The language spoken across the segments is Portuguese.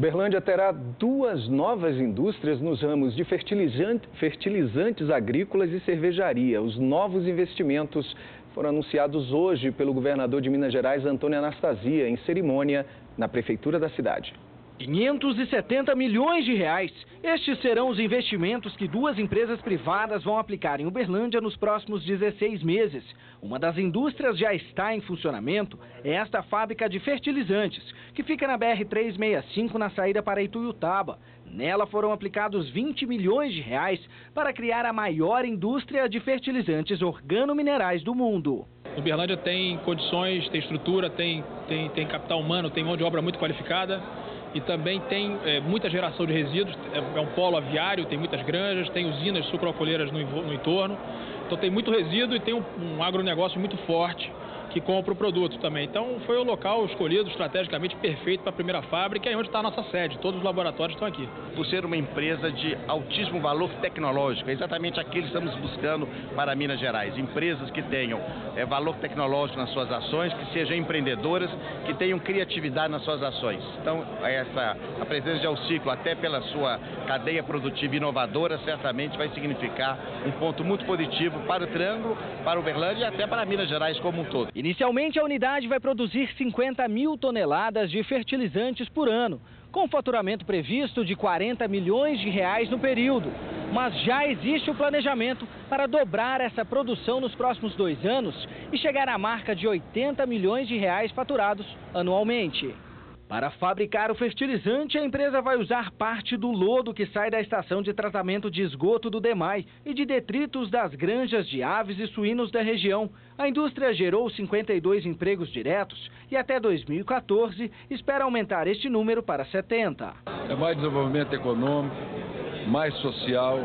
Berlândia terá duas novas indústrias nos ramos de fertilizante, fertilizantes agrícolas e cervejaria. Os novos investimentos foram anunciados hoje pelo governador de Minas Gerais, Antônio Anastasia, em cerimônia na prefeitura da cidade. 570 milhões de reais. Estes serão os investimentos que duas empresas privadas vão aplicar em Uberlândia nos próximos 16 meses. Uma das indústrias já está em funcionamento, é esta fábrica de fertilizantes, que fica na BR-365 na saída para Ituiutaba. Nela foram aplicados 20 milhões de reais para criar a maior indústria de fertilizantes organominerais do mundo. Uberlândia tem condições, tem estrutura, tem, tem, tem capital humano, tem mão de obra muito qualificada e também tem é, muita geração de resíduos, é, é, um polo aviário, tem muitas granjas, tem usinas sucroalcooleiras no, no entorno, então tem muito resíduo e tem um, um agronegócio muito forte que compra o produto também. Então foi o local escolhido estrategicamente perfeito para a primeira fábrica e é onde está a nossa sede. Todos os laboratórios estão aqui. Por ser uma empresa de altíssimo valor tecnológico, é exatamente aquilo que estamos buscando para Minas Gerais. Empresas que tenham é, valor tecnológico nas suas ações, que sejam empreendedoras, que tenham criatividade nas suas ações. Então essa a presença de Alciclo, até pela sua cadeia produtiva inovadora, certamente vai significar um ponto muito positivo para o Triângulo, para o Uberlândia e até para Minas Gerais como um todo. Inicialmente, a unidade vai produzir 50 mil toneladas de fertilizantes por ano, com faturamento previsto de 40 milhões de reais no período. Mas já existe o planejamento para dobrar essa produção nos próximos dois anos e chegar à marca de 80 milhões de reais faturados anualmente. Para fabricar o fertilizante, a empresa vai usar parte do lodo que sai da estação de tratamento de esgoto do DEMAI e de detritos das granjas de aves e suínos da região. A indústria gerou 52 empregos diretos e até 2014 espera aumentar este número para 70. É mais desenvolvimento econômico, mais social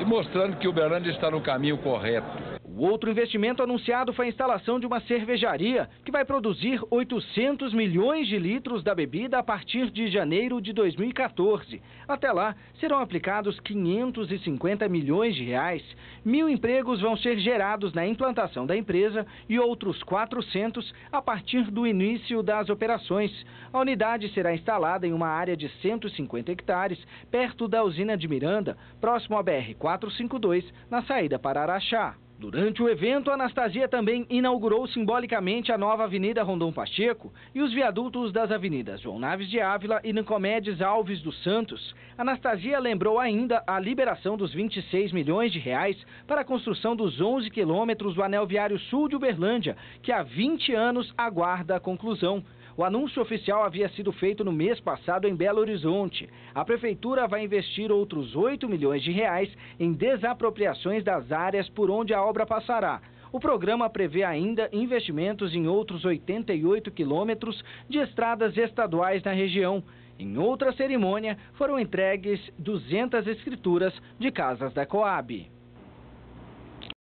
e mostrando que o Uberlândia está no caminho correto. O outro investimento anunciado foi a instalação de uma cervejaria que vai produzir 800 milhões de litros da bebida a partir de janeiro de 2014. Até lá, serão aplicados 550 milhões de reais. Mil empregos vão ser gerados na implantação da empresa e outros 400 a partir do início das operações. A unidade será instalada em uma área de 150 hectares, perto da usina de Miranda, próximo à BR-452, na saída para Araxá. Durante o evento, Anastasia também inaugurou simbolicamente a nova Avenida Rondon Pacheco e os viadutos das avenidas João Naves de Ávila e Nicomedes Alves dos Santos. Anastasia lembrou ainda a liberação dos 26 milhões de reais para a construção dos 11 quilômetros do Anel Viário Sul de Uberlândia, que há 20 anos aguarda a conclusão. O anúncio oficial havia sido feito no mês passado em Belo Horizonte. A prefeitura vai investir outros 8 milhões de reais em desapropriações das áreas por onde a obra passará. O programa prevê ainda investimentos em outros 88 quilômetros de estradas estaduais na região. Em outra cerimônia, foram entregues 200 escrituras de casas da Coab.